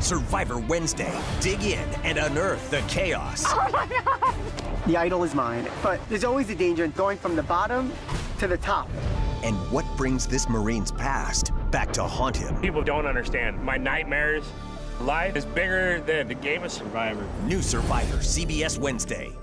Survivor Wednesday. Dig in and unearth the chaos. Oh the idol is mine, but there's always a danger in going from the bottom to the top. And what brings this Marine's past back to haunt him? People don't understand. My nightmares, life is bigger than the game of Survivor. New Survivor, CBS Wednesday.